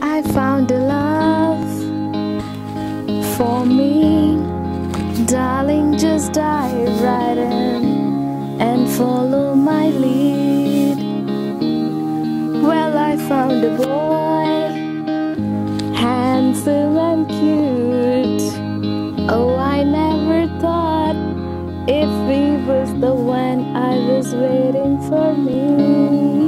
I found a love for me. Darling, just dive right in and follow my lead. Well, I found a boy, handsome and cute. Oh, I never thought if he was the one I was waiting for me.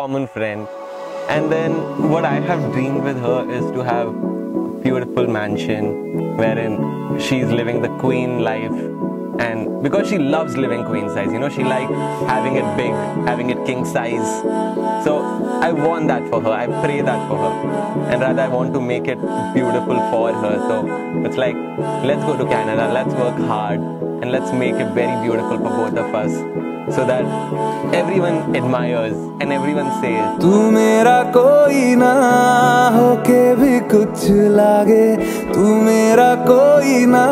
common friend, and then what I have dreamed with her is to have a beautiful mansion wherein she's living the queen life and because she loves living queen size you know she likes having it big having it king size. So i want that for her. I pray that for her. And rather i want to make it beautiful for her. So it's like let's go to canada. Let's work hard and let's make it very beautiful for both of us so that everyone admires and everyone says tu mera koi na ho ke bhi kuch lage tu mera koi na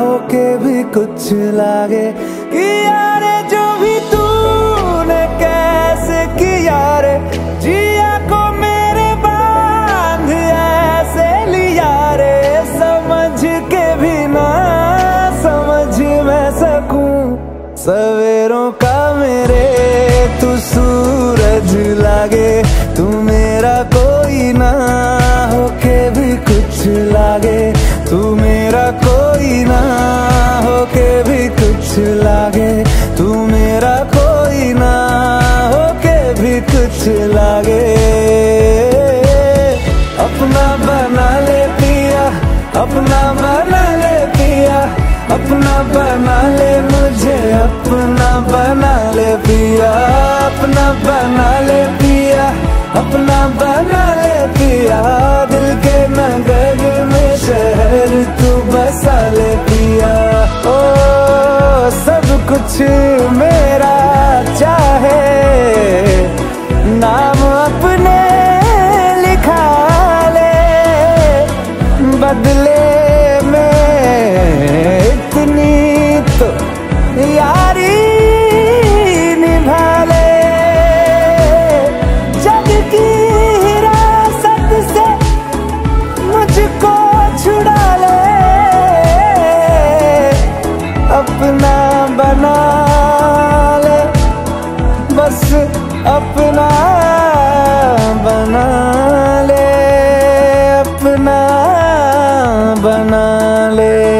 ho ke bhi कुछ लागे कि जो भी तूने कैसे किया रे, जिया को मेरे बाँध ऐसे लिया रे। समझ के भी ना समझ मैं सकूँ, सवेरों का मेरे तू सूरज लागे, तू लागे, तू मेरा कोई ना हो के भी कुछ लागे। अपना बना ले पिया, अपना बना ले पिया, अपना बना ले मुझे, अपना बना ले पिया, अपना बना ले पिया, अपना बना कुछ मेरा चाहे नाम अपने लिखा ले बदले में इतनी तो यारी बना ले।